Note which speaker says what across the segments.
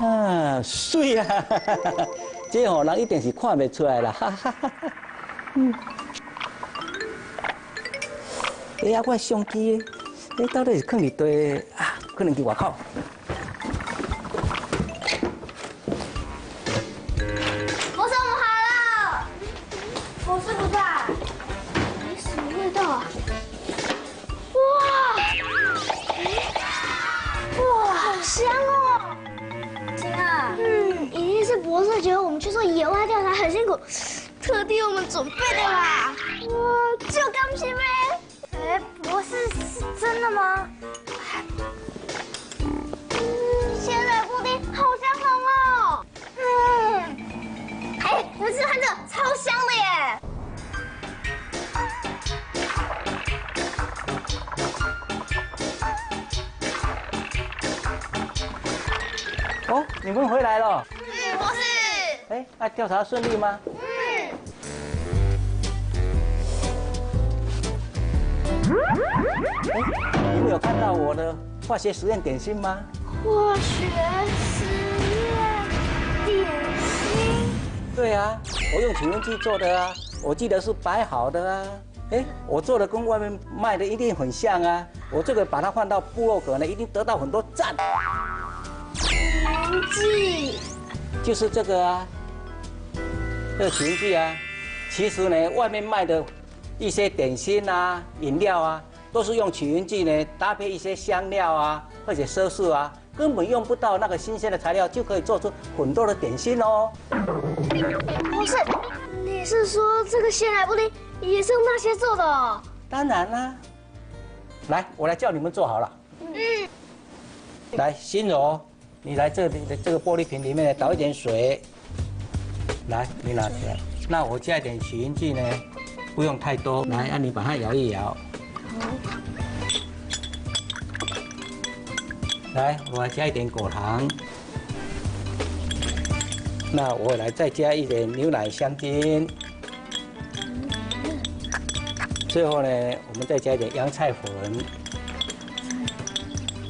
Speaker 1: 啊，水啊！这吼人一定是看袂出来啦，哈哈哈哈。嗯。哎呀，我相机，哎，到底是放伫底啊？可能伫外口。来了。
Speaker 2: 嗯，博士。
Speaker 1: 哎，那调查顺利吗？嗯。哎，你们有看到我的化学实验点心吗？
Speaker 2: 化学实验点心。
Speaker 1: 对啊，我用体温计做的啊，我记得是摆好的啊。哎，我做的跟外面卖的一定很像啊。我这个把它换到部落格呢，一定得到很多赞。
Speaker 2: 取温器。
Speaker 1: 就是这个啊。这个群聚啊，其实呢，外面卖的一些点心啊、饮料啊，都是用起云剂呢搭配一些香料啊或者色素啊，根本用不到那个新鲜的材料，就可以做出很多的点心哦。
Speaker 2: 不是，你是说这个鲜奶布丁也是用那些做的？
Speaker 1: 哦当然啦。来，我来叫你们做好了。嗯。来，心柔，你来这边的这个玻璃瓶里面倒一点水。来，你拿起来。那我加一点起云剂呢，不用太多。来，让你把它摇一摇。来，我加一点果糖。那我来再加一点牛奶香精。最后呢，我们再加一点洋菜粉。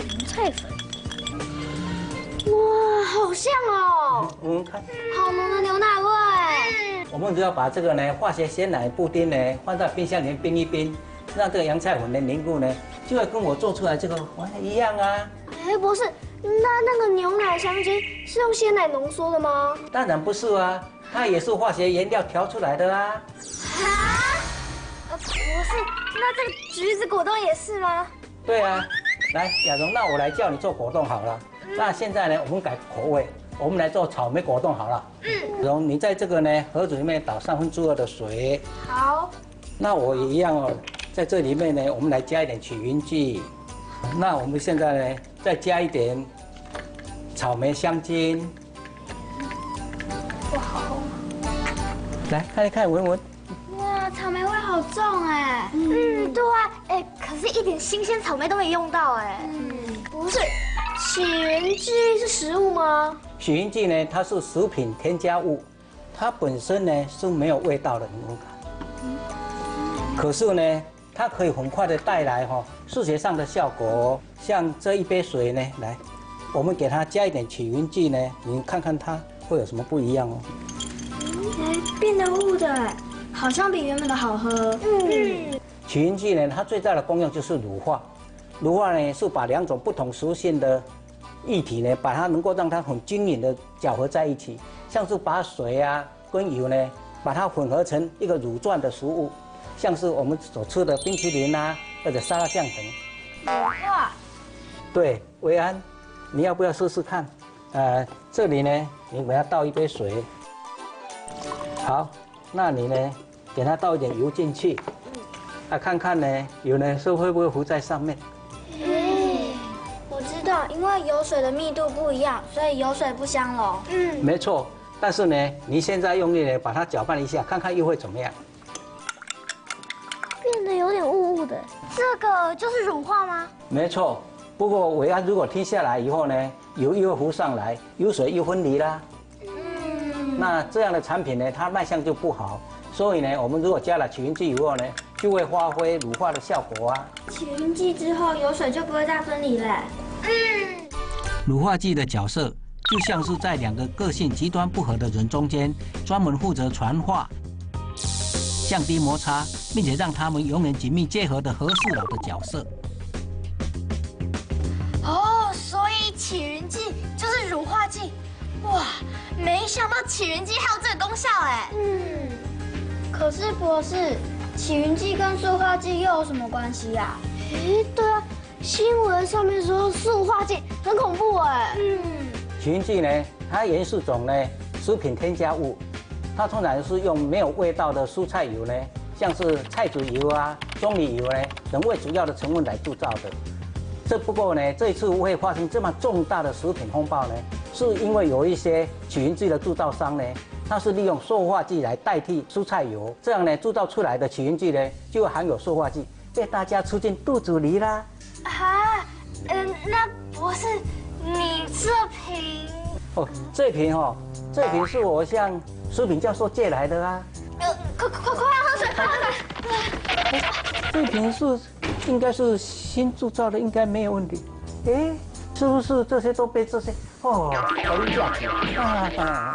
Speaker 2: 洋菜粉。哦！
Speaker 1: 我们看，
Speaker 2: 好浓的牛奶味。
Speaker 1: 我们只要把这个呢化学鲜奶布丁呢放在冰箱里面冰一冰，让这个洋菜粉的凝固呢，就会跟我做出来这个完全一样啊。
Speaker 2: 哎，博士，那那个牛奶香精是用鲜奶浓缩的吗？
Speaker 1: 当然不是啊，它也是化学原料调出来的啊。啊？
Speaker 2: 博士，那这个橘子果冻也是吗？
Speaker 1: 对啊。来，亚荣，那我来叫你做果冻好了。那现在呢，我们改口味，我们来做草莓果冻好了。嗯。然后，你在这个呢盒子里面倒三分之二的水。
Speaker 2: 好。
Speaker 1: 那我也一样哦，在这里面呢，我们来加一点起云剂。那我们现在呢，再加一点草莓香精。
Speaker 2: 哇，好。
Speaker 1: 来看一看，闻闻。
Speaker 2: 哇，草莓味好重哎。嗯，对。哎，可是一点新鲜草莓都没用到哎。嗯，不是。起云剂是食物吗？
Speaker 1: 起云剂呢，它是食品添加物，它本身呢是没有味道的。可是呢，它可以很快的带来哈视觉上的效果。像这一杯水呢，来，我们给它加一点起云剂呢，你看看它会有什么不一样哦。
Speaker 2: 哎，变得雾的，好像比原本的好喝。
Speaker 1: 嗯。起云剂呢，它最大的功用就是乳化，乳化呢是把两种不同属性的。液体呢，把它能够让它很均匀的搅和在一起，像是把水啊跟油呢，把它混合成一个乳状的食物，像是我们所吃的冰淇淋啊或者沙拉酱等。哇！对，维安，你要不要试试看？呃，这里呢，你给它倒一杯水。好，那你呢，给它倒一点油进去。啊，看看呢，油呢是会不会浮在上面？
Speaker 2: 因为油水的密度不一样，所以油水不相容。
Speaker 1: 嗯，没错。但是呢，你现在用力呢把它搅拌一下，看看又会怎么样？
Speaker 2: 变得有点雾雾的。这个就是乳化吗？
Speaker 1: 没错。不过尾安如果停下来以后呢，油又浮上来，油水又分离啦。嗯。那这样的产品呢，它卖相就不好。所以呢，我们如果加了起云剂以后呢，就会发挥乳化的效果啊。
Speaker 2: 起云剂之后，油水就不会再分离了。
Speaker 1: 乳化剂的角色就像是在两个个性极端不合的人中间，专门负责传话、降低摩擦，并且让他们永远紧密结合的和事佬的角色。
Speaker 2: 哦，所以起云剂就是乳化剂。哇，没想到起云剂还有这个功效哎。嗯，可是博士，起云剂跟塑化剂又有什么关系呀？诶，对啊，新闻上面说塑化剂很恐怖哎。嗯，
Speaker 1: 起云剂呢，它原是种呢食品添加物，它通常是用没有味道的蔬菜油呢，像是菜籽油啊、棕榈油呢等为主要的成分来铸造的。这不过呢，这次会发生这么重大的食品风暴呢？是因为有一些起云剂的铸造商呢，它是利用塑化剂来代替蔬菜油，这样呢铸造出来的起云剂呢就含有塑化剂，被大家吃进肚子里啦。啊，
Speaker 2: 嗯，那不是你这瓶？
Speaker 1: 哦，这瓶哦，这瓶是我向食品教授借来的啊。呃，
Speaker 2: 快快快快喝水，快喝水。
Speaker 1: 这瓶是应该是新铸造的，应该没有问题。哎。是不是这些都被这些哦？好厉害！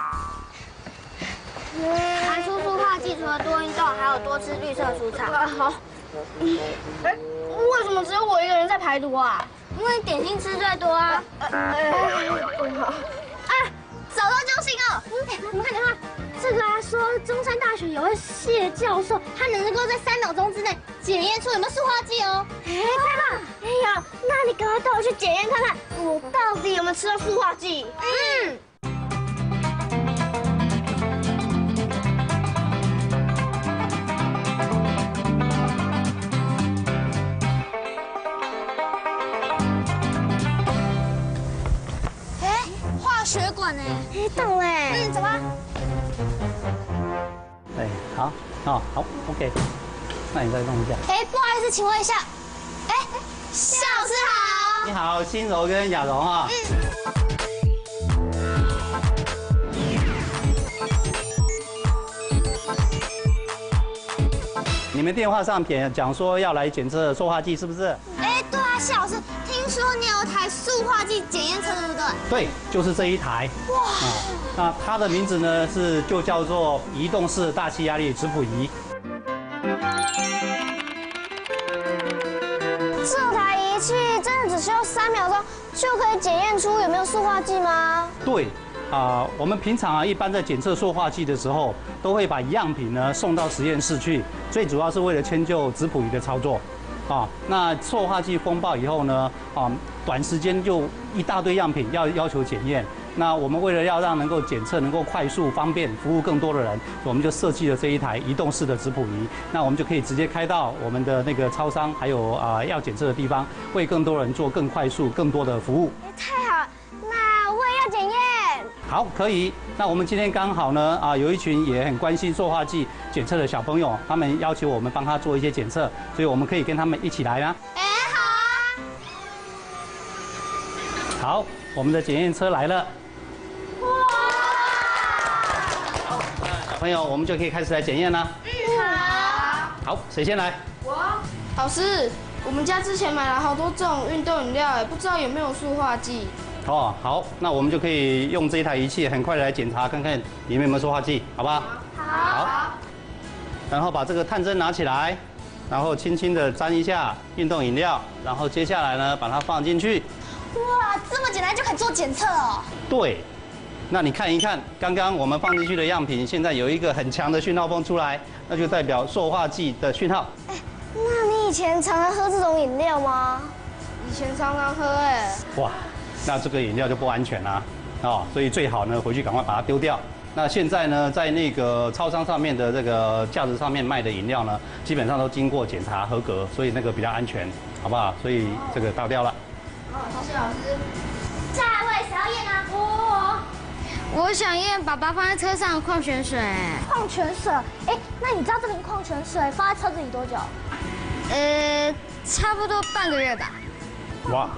Speaker 2: 排出塑化剂除了多运动，还有多吃绿色蔬菜。好。哎，为什么只有我一个人在排毒啊？因为点心吃最多啊。哎，好。哎，找到救星了！哎，我们看电话。这个啊，说中山大学有位谢教授，他能够在三秒钟之内检验出有没有塑化剂哦。哎，太棒！哎呀，那你赶快带我去检验看看，我到底有没有吃到塑化剂？嗯。呢？哎，到了。嗯，走吧。
Speaker 1: 哎，好，好，好，OK，那你再弄一下。
Speaker 2: 哎，不好意思，请问一下，哎，夏老师好。
Speaker 3: 你好，心柔跟雅蓉哈。你们电话上讲讲说要来检测塑化剂，是不是？
Speaker 2: 哎，对啊，夏老师，你有台塑化剂检验车，对不对？
Speaker 3: 对，就是这一台。哇。那它的名字呢是就叫做移动式大气压力质谱仪。
Speaker 2: 这台仪器真的只需要三秒钟就可以检验出有没有塑化剂吗？
Speaker 3: 对，啊，我们平常啊一般在检测塑化剂的时候，都会把样品呢送到实验室去，最主要是为了迁就质谱仪的操作。啊，那塑化剂风暴以后呢，啊，短时间就一大堆样品要要求检验。那我们为了要让能够检测能够快速方便服务更多的人，我们就设计了这一台移动式的质谱仪。那我们就可以直接开到我们的那个超商，还有啊要检测的地方，为更多人做更快速、更多的服务。
Speaker 2: 好，
Speaker 3: 可以。那我们今天刚好呢啊，有一群也很关心塑化剂检测的小朋友，他们要求我们帮他做一些检测，所以我们可以跟他们一起来吗？
Speaker 2: 哎，好啊。
Speaker 3: 好，我们的检验车来了。小朋友，我们就可以开始来检验了。嗯，好。好，谁先来？
Speaker 4: 我。老师，我们家之前买了好多这种运动饮料，哎，不知道有没有塑化剂。
Speaker 3: 哦，好，那我们就可以用这一台仪器，很快来检查，看看里面有没有塑化剂，好不好？
Speaker 2: 好。好。
Speaker 3: 然后把这个探针拿起来，然后轻轻的沾一下运动饮料，然后接下来呢，把它放进去。
Speaker 2: 哇，这么简单就可以做检测哦。
Speaker 3: 对。那你看一看，刚刚我们放进去的样品，现在有一个很强的讯号风出来，那就代表塑化剂的讯号。哎，
Speaker 2: 那你以前常常喝这种饮料吗？
Speaker 4: 以前常常喝，哎。哇，
Speaker 3: 那这个饮料就不安全啦，哦，所以最好呢回去赶快把它丢掉。那现在呢，在那个超商上面的这个架子上面卖的饮料呢，基本上都经过检查合格，所以那个比较安全，好不好？所以这个倒掉了。
Speaker 4: 好，谢谢老师。
Speaker 2: 下一位小燕啊？我。
Speaker 5: 我想验爸爸放在车上的矿泉水。
Speaker 2: 矿泉水？哎，那你知道这瓶矿泉水放在车子里多久？
Speaker 5: 呃，差不多半个月吧。哇，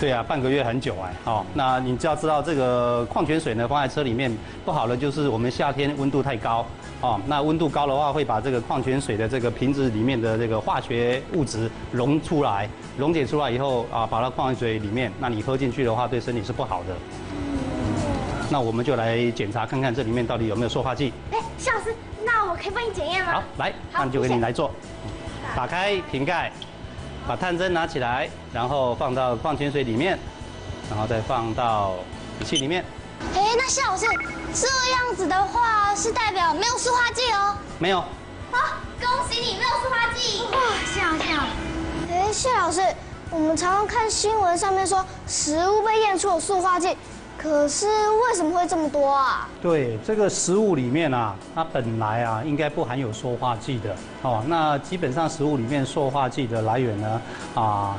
Speaker 3: 对啊，半个月很久哎。哦，那你就要知道这个矿泉水呢放在车里面不好的就是我们夏天温度太高。哦，那温度高的话会把这个矿泉水的这个瓶子里面的这个化学物质溶出来，溶解出来以后啊，把它矿泉水里面，那你喝进去的话对身体是不好的。那我们就来检查看看这里面到底有没有塑化剂。
Speaker 2: 哎，夏老师，那我可以帮你检验吗？
Speaker 3: 好，来，那就给你来做。打开瓶盖，把探针拿起来，然后放到矿泉水里面，然后再放到仪器里面。
Speaker 5: 哎，那谢老师这样子的话，是代表没有塑化剂哦？
Speaker 3: 没有。
Speaker 2: 好，恭喜你没有塑化剂。哇，
Speaker 5: 谢老师。哎，谢老师，我们常常看新闻上面说食物被验出有塑化剂。可是为什么会这么多啊？
Speaker 3: 对，这个食物里面啊，它本来啊应该不含有塑化剂的哦。那基本上食物里面塑化剂的来源呢，啊。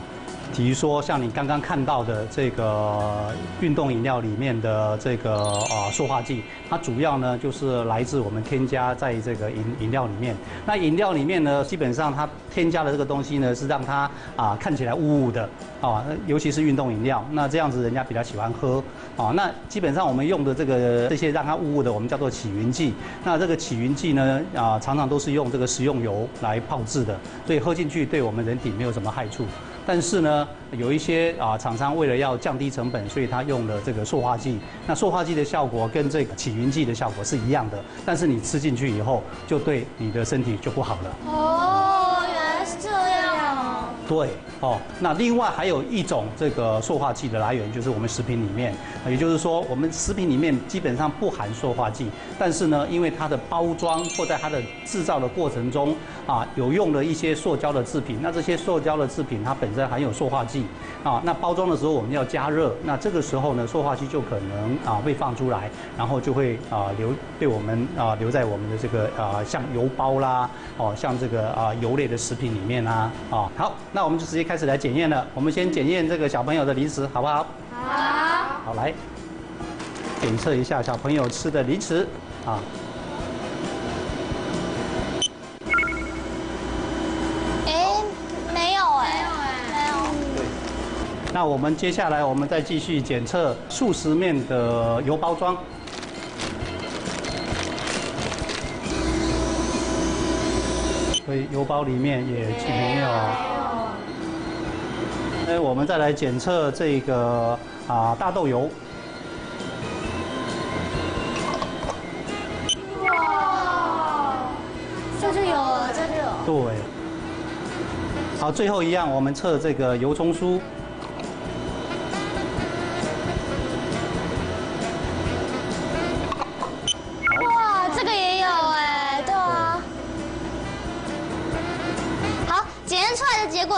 Speaker 3: 比如说，像你刚刚看到的这个运动饮料里面的这个啊塑化剂，它主要呢就是来自我们添加在这个饮饮料里面。那饮料里面呢，基本上它添加的这个东西呢，是让它啊看起来雾雾的啊，尤其是运动饮料，那这样子人家比较喜欢喝啊。那基本上我们用的这个这些让它雾雾的，我们叫做起云剂。那这个起云剂呢啊，常常都是用这个食用油来泡制的，所以喝进去对我们人体没有什么害处。但是呢，有一些啊厂商为了要降低成本，所以他用了这个塑化剂。那塑化剂的效果跟这个起云剂的效果是一样的，但是你吃进去以后，就对你的身体就不好了。
Speaker 2: 哦，
Speaker 3: 对。哦，那另外还有一种这个塑化剂的来源，就是我们食品里面，也就是说，我们食品里面基本上不含塑化剂，但是呢，因为它的包装或在它的制造的过程中啊，有用了一些塑胶的制品，那这些塑胶的制品它本身含有塑化剂啊，那包装的时候我们要加热，那这个时候呢，塑化剂就可能啊被放出来，然后就会啊留被我们啊留在我们的这个啊像油包啦，哦像这个啊油类的食品里面啊，啊好，那我们就直接。开始来检验了，我们先检验这个小朋友的零食，好不好？
Speaker 2: 好。
Speaker 3: 好来，检测一下小朋友吃的零食啊。
Speaker 5: 哎，没有哎，没有。
Speaker 3: 那我们接下来我们再继续检测素食面的油包装。所以油包里面也没有。我们再来检测这个啊大豆油。
Speaker 2: 哇，这就有了，这就有。
Speaker 3: 对。好，最后一样，我们测这个油葱酥。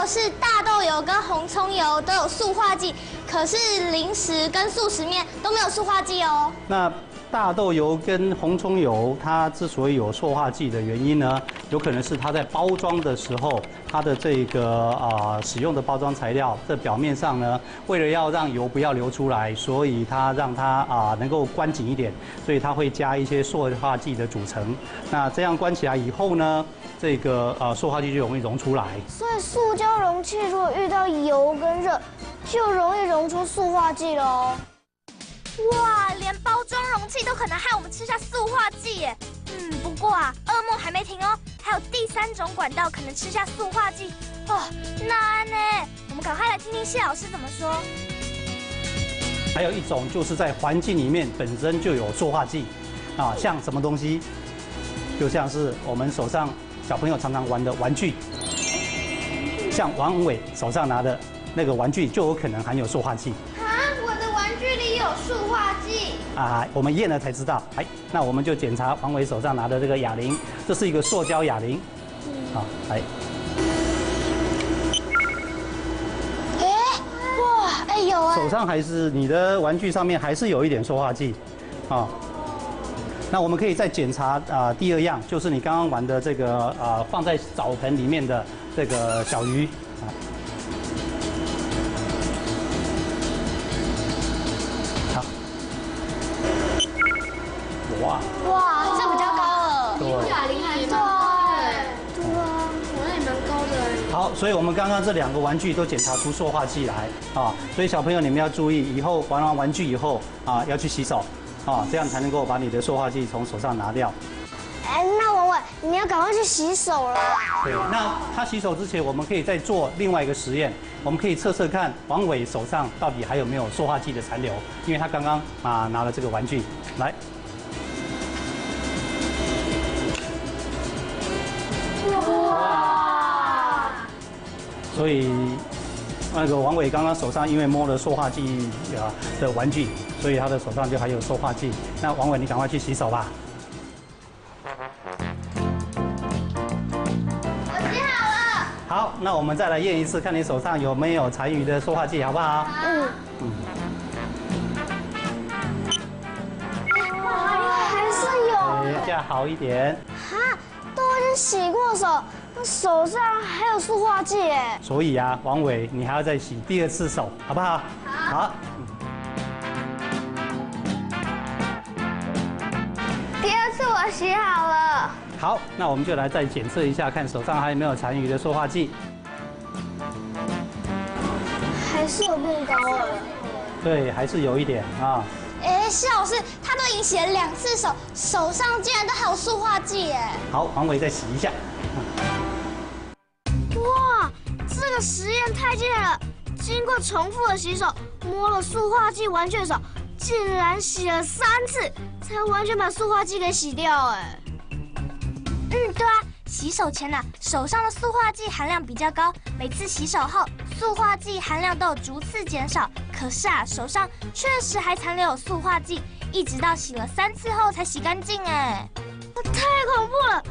Speaker 5: 是大豆。油跟红葱油都有塑化剂，可是零食跟素食面都没有塑化剂哦。
Speaker 3: 那大豆油跟红葱油它之所以有塑化剂的原因呢，有可能是它在包装的时候，它的这个啊使用的包装材料这表面上呢，为了要让油不要流出来，所以它让它啊能够关紧一点，所以它会加一些塑化剂的组成。那这样关起来以后呢？这个呃塑化剂就容易溶出来，
Speaker 5: 所以塑胶容器如果遇到油跟热，就容易溶出塑化剂喽。
Speaker 2: 哇，连包装容器都可能害我们吃下塑化剂耶。嗯，不过啊，噩梦还没停哦，还有第三种管道可能吃下塑化剂哦。那呢？我们赶快来听听谢老师怎么说。
Speaker 3: 还有一种就是在环境里面本身就有塑化剂啊，像什么东西，就像是我们手上。小朋友常常玩的玩具，像王伟手上拿的那个玩具，就有可能含有塑化剂。
Speaker 2: 塑化剂。
Speaker 3: 啊，我们验了才知道。哎，那我们就检查黄伟手上拿的这个哑铃，这是一个塑胶哑铃。好，哎。
Speaker 5: 哎，哇，哎有啊。
Speaker 3: 手上还是你的玩具上面还是有一点塑化剂，啊。那我们可以再检查啊，第二样就是你刚刚玩的这个啊，放在澡盆里面的这个小鱼所以我们刚刚这两个玩具都检查出塑化剂来啊，所以小朋友你们要注意，以后玩完玩具以后啊，要去洗手。啊，这样才能够把你的塑化剂从手上拿掉。
Speaker 5: 哎，那文伟，你要赶快去洗手了。
Speaker 3: 对，那他洗手之前，我们可以再做另外一个实验，我们可以测测看王伟手上到底还有没有塑化剂的残留，因为他刚刚啊拿了这个玩具来。哇！所以那个王伟刚刚手上因为摸了塑化剂啊的玩具，所以他的手上就还有塑化剂。那王伟，你赶快去洗手吧。
Speaker 2: 我洗好了。
Speaker 3: 好，那我们再来验一次，看你手上有没有残余的塑化剂，好不好？
Speaker 5: 嗯。还是有。
Speaker 3: 对，这样好一点。
Speaker 5: 哈，都已经洗过手，那手上还有塑化剂哎。
Speaker 3: 所以啊，王伟，你还要再洗第二次手，好不好？好。
Speaker 2: 第二次我洗好了。
Speaker 3: 好，那我们就来再检测一下，看手上还有没有残余的塑化剂。
Speaker 5: 还是有变高了。
Speaker 3: 对，还是有一点啊。
Speaker 5: 哎，施老师，他都已经洗了两次手，手上竟然都还有塑化剂哎。
Speaker 3: 好，王伟再洗一下。
Speaker 5: 太惊人了！经过重复的洗手，摸了塑化剂玩具的手，竟然洗了三次，才完全把塑化剂给洗掉哎。
Speaker 6: 嗯，对啊，洗手前呢、手上的塑化剂含量比较高，每次洗手后，塑化剂含量都有逐次减少。可是啊，手上确实还残留有塑化剂，一直到洗了三次后才洗干净哎。
Speaker 5: 太恐怖了！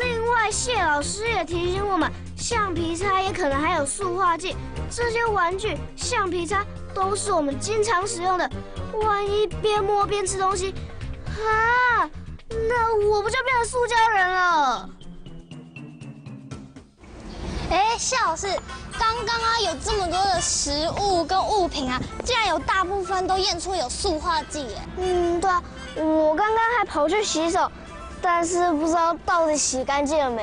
Speaker 5: 另外，谢老师也提醒我们，橡皮擦也可能含有塑化剂。这些玩具、橡皮擦都是我们经常使用的，万一边摸边吃东西，啊，那我不就变成塑胶人了？
Speaker 6: 哎，谢老师，刚刚啊有这么多的食物跟物品啊，竟然有大部分都验出有塑化剂耶。
Speaker 5: 嗯，对啊，我刚刚还跑去洗手，但是不知道到底洗干净了没。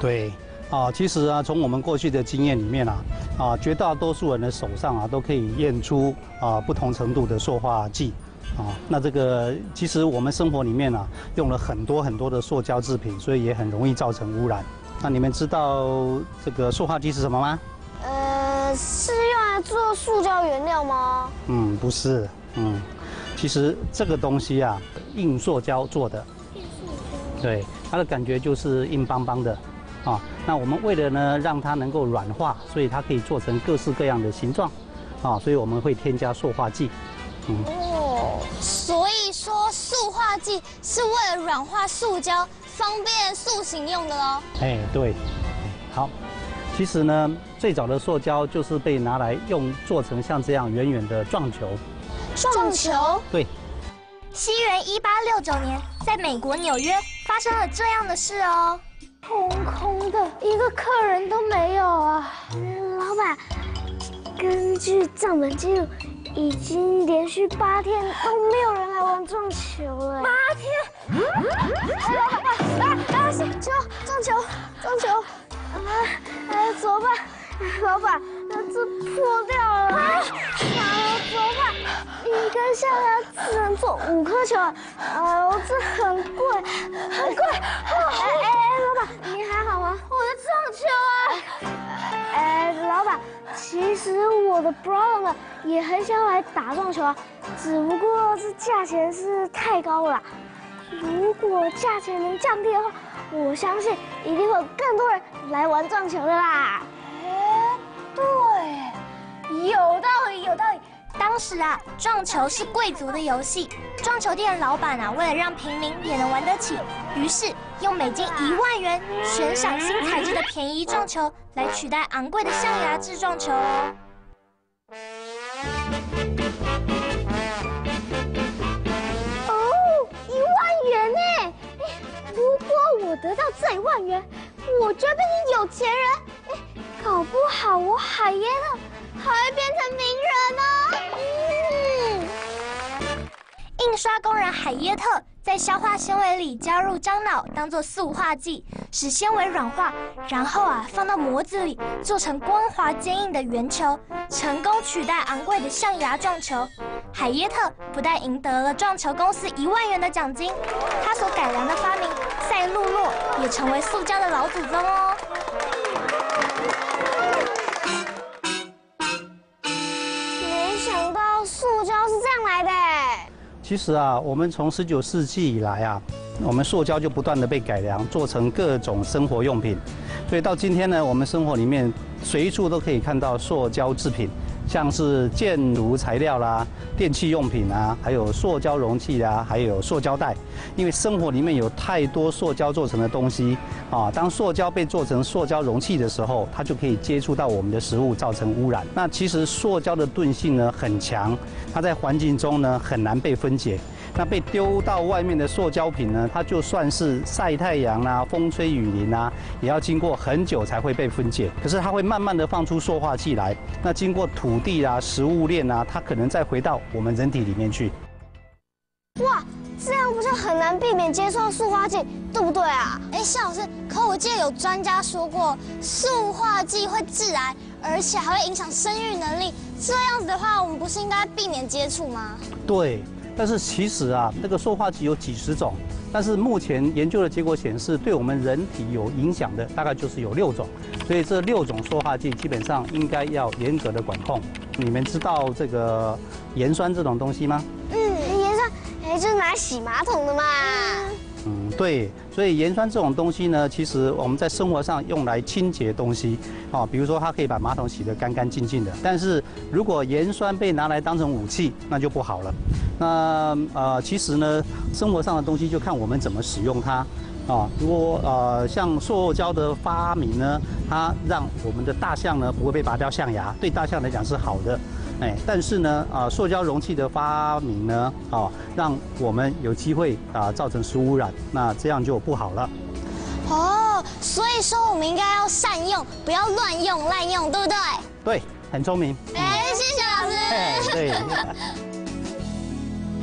Speaker 3: 对，啊，其实啊，从我们过去的经验里面啊，啊，绝大多数人的手上啊，都可以验出啊不同程度的塑化剂。啊，那这个其实我们生活里面啊，用了很多很多的塑胶制品，所以也很容易造成污染。那你们知道这个塑化剂是什么吗？
Speaker 5: 呃，是用来做塑胶原料吗？
Speaker 3: 嗯，不是，嗯，其实这个东西啊，硬塑胶做的，对，它的感觉就是硬邦邦的，啊，那我们为了呢让它能够软化，所以它可以做成各式各样的形状，啊，所以我们会添加塑化剂，
Speaker 6: 嗯。哦，所以说塑化剂是为了软化塑胶，方便塑形用的喽。
Speaker 3: 哎，对，好。其实呢，最早的塑胶就是被拿来用做成像这样圆圆的撞球。
Speaker 5: 撞球？
Speaker 3: 对。
Speaker 6: 西元一八六九年，在美国纽约发生了这样的事哦。
Speaker 5: 空空的，一个客人都没有啊！老板，根据账本记录。已经连续八天都没有人来玩撞球了。
Speaker 6: 八天？
Speaker 5: 哎，老板，啊啊！球，撞球，撞球！啊，哎，怎么办？老板，这破掉了。啊，怎么办？一根下来只能做五颗球。哎呦，这很贵，很贵。哎哎哎，老板，你还好吗？
Speaker 6: 我的撞球啊！
Speaker 5: 哎，老板。其实我的 brother 呢也很想来打撞球啊，只不过这价钱是太高了。如果价钱能降低的话，我相信一定会有更多人来玩撞球的啦。
Speaker 6: 有道理，有道理。当时啊，撞球是贵族的游戏，撞球店的老板啊，为了让平民也能玩得起，于是用美金一万元悬赏新材质的便宜撞球，来取代昂贵的象牙制撞球哦。
Speaker 5: 哦，一万元呢？如果我得到这一万元，我就变成有钱人。哎，搞不好我海耶了。还会变成名人
Speaker 6: 呢。印刷工人海耶特在消化纤维里加入樟脑，当做塑化剂，使纤维软化，然后啊放到模子里，做成光滑坚硬的圆球，成功取代昂贵的象牙撞球。海耶特不但赢得了撞球公司一万元的奖金，他所改良的发明赛璐珞也成为塑胶的老祖宗哦。
Speaker 3: 其实啊，我们从十九世纪以来啊，我们塑胶就不断的被改良，做成各种生活用品。所以到今天呢，我们生活里面随处都可以看到塑胶制品，像是建筑材料啦、电器用品啊，还有塑胶容器啊，还有塑胶袋。因为生活里面有太多塑胶做成的东西啊，当塑胶被做成塑胶容器的时候，它就可以接触到我们的食物，造成污染。那其实塑胶的钝性呢很强，它在环境中呢很难被分解。那被丢到外面的塑胶品呢，它就算是晒太阳啊、风吹雨淋啊，也要经过很久才会被分解。可是它会慢慢的放出塑化剂来，那经过土地啊、食物链啊，它可能再回到我们人体里面去。
Speaker 5: 哇，这样不就很难避免接触到塑化剂，对不对啊？
Speaker 6: 哎，夏老师，可我记得有专家说过，塑化剂会致癌，而且还会影响生育能力。这样子的话，我们不是应该避免接触吗？
Speaker 3: 对。但是其实啊，这个塑化剂有几十种，但是目前研究的结果显示，对我们人体有影响的大概就是有六种，所以这六种塑化剂基本上应该要严格的管控。你们知道这个盐酸这种东西吗？
Speaker 5: 嗯，盐酸，哎，就是拿来洗马桶的嘛。
Speaker 3: 嗯，对，所以盐酸这种东西呢，其实我们在生活上用来清洁东西，啊，比如说它可以把马桶洗得干干净净的。但是如果盐酸被拿来当成武器，那就不好了。那呃，其实呢，生活上的东西就看我们怎么使用它，啊，如果呃像塑胶的发明呢，它让我们的大象呢不会被拔掉象牙，对大象来讲是好的。哎，但是呢，啊，塑胶容器的发明呢，啊，让我们有机会啊造成食物污染，那这样就不好了。
Speaker 6: 哦，所以说我们应该要善用，不要乱用滥用，对不对？
Speaker 3: 对，很聪明。
Speaker 6: 哎，谢谢老师。哎，
Speaker 3: 对。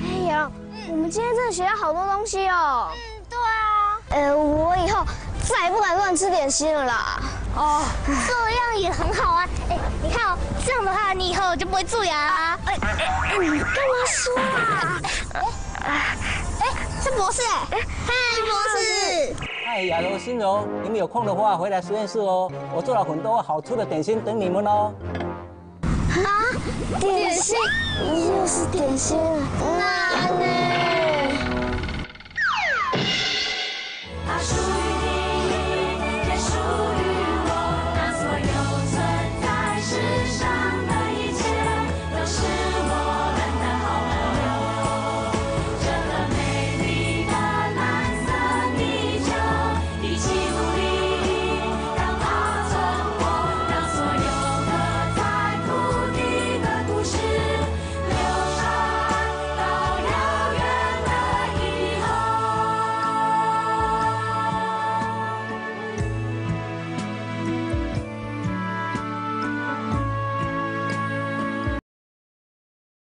Speaker 5: 哎呀，我们今天真的学到好多东西哦。
Speaker 6: 嗯，对啊。
Speaker 5: 呃，我以后再也不敢乱吃点心了啦。
Speaker 6: 哦，这样也很好啊！哎，你看哦，这样的话你以后就不会蛀牙。哎哎
Speaker 5: 哎，你干嘛说啊？
Speaker 6: 哎哎，是博士哎！嗨，博士！
Speaker 1: 嗨，亚柔、心柔，你们有空的话回来实验室哦，我做了很多好吃的点心等你们哦。
Speaker 5: 啊，点心，又是点心？